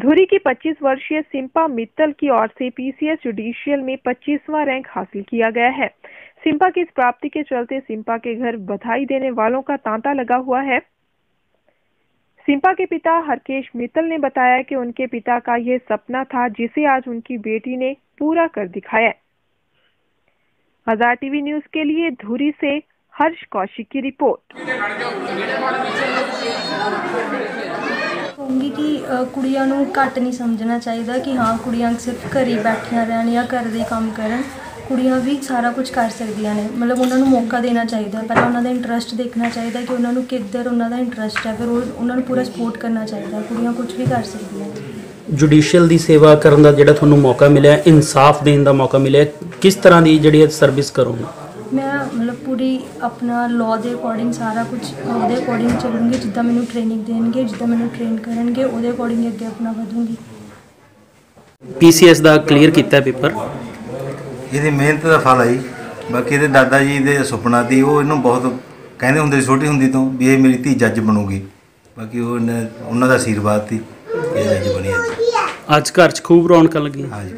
धुरी की 25 वर्षीय सिम्पा मित्तल की ओर से पीसीएस जुडिशियल में 25वां रैंक हासिल किया गया है। सिम्पा की इस प्राप्ति के चलते सिम्पा के घर बधाई देने वालों का तांता लगा हुआ है। सिम्पा के पिता हरकेश मित्तल ने बताया कि उनके पिता का यह सपना था जिसे आज उनकी बेटी ने पूरा कर दिखाया हज़ार टीवी न्यूज़ के लिए धुरी से हर्ष कौशिक की रिपोर्ट। ਕਹੂੰਗੀ ਕਿ ਅ, ਕੁੜੀਆਂ ਨੂੰ ਘੱਟ ਨਹੀਂ ਸਮਝਣਾ ਚਾਹੀਦਾ ਕਿ ਹਾਂ ਕੁੜੀਆਂ ਸਿਰਫ ਘਰੇ ਬੈਠੀਆਂ ਰਹਿਣ ਜਾਂ ਘਰ ਦੇ ਕੰਮ ਕਰਨ। ਕੁੜੀਆਂ ਵੀ ਸਾਰਾ ਕੁਝ ਕਰ ਸਕਦੀਆਂ ਨੇ। ਮਤਲਬ ਉਹਨਾਂ ਨੂੰ ਮੌਕਾ ਦੇਣਾ ਚਾਹੀਦਾ ਪਹਿਲਾਂ ਉਹਨਾਂ ਦਾ ਇੰਟਰਸਟ ਦੇਖਣਾ ਚਾਹੀਦਾ ਕਿ ਉਹਨਾਂ ਨੂੰ ਕਿੱਧਰ ਉਹਨਾਂ ਦਾ ਇੰਟਰਸਟ ਹੈ। ਫਿਰ ਉਹ ਉਹਨਾਂ ਨੂੰ ਪੂਰਾ ਸਪੋਰਟ ਕਰਨਾ ਚਾਹੀਦਾ ਕੁੜੀਆਂ ਕੁਝ ਵੀ ਕਰ ਸਕਦੀਆਂ ਨੇ। ਜੁਡੀਸ਼ੀਅਲ ਦੀ ਸੇਵਾ ਕਰਨ ਦਾ ਜਿਹੜਾ ਤੁਹਾਨੂੰ ਮੌਕਾ ਮਿਲਿਆ ਇਨਸਾਫ ਦੇਣ ਦਾ ਮੌਕਾ ਮਿਲਿਆ ਕਿਸ ਤਰ੍ਹਾਂ ਦੀ ਜਿਹੜੀ ਸਰਵਿਸ ਕਰੋਗੇ? ਮੈਂ ਮਤਲਬ ਪੂਰੀ ਆਪਣਾ ਲਾਅ ਦੇ ਅਕੋਰਡਿੰਗ ਸਾਰਾ ਕੁਝ ਉਹਦੇ ਅਕੋਰਡਿੰਗ ਚੱਲੂੰਗੀ ਜਿੱਦਾਂ ਮੈਨੂੰ ਟ੍ਰੇਨਿੰਗ ਦੇਣਗੇ ਜਿੱਦਾਂ ਮੈਨੂੰ ਟ੍ਰੇਨ ਕਰਨਗੇ ਉਹਦੇ ਅਕੋਰਡਿੰਗ ਅੱਗੇ ਆਪਣਾ ਵਧੂੰਗੀ। ਪੀਸੀਐਸ ਦਾ ਕਲੀਅਰ ਕੀਤਾ ਪੇਪਰ ਇਹਦੀ ਮਿਹਨਤ ਦਾ ਫਲ ਆਈ ਬਾਕੀ ਇਹਦੇ ਦਾਦਾ ਜੀ ਦੇ ਸੁਪਨਾ ਸੀ ਉਹ ਇਹਨੂੰ ਬਹੁਤ ਕਹਿੰਦੇ ਹੁੰਦੇ ਸੀ ਛੋਟੀ ਹੁੰਦੀ ਤੋਂ ਵੀ ਇਹ ਮੇਰੀ ਧੀ ਜੱਜ ਬਣੂਗੀ। ਬਾਕੀ ਉਹ ਉਹਨੇ- ਉਹਨਾਂ ਦਾ ਆਸ਼ੀਰਵਾਦ ਸੀ ਇਹ ਜੱਜ ਬਣੀ ਅੱਜ ਅੱਜ ਘਰ 'ਚ ਖੂਬ ਰੌਣਕਾਂ ਲੱਗੀਆਂ। ਹਾਂਜੀ।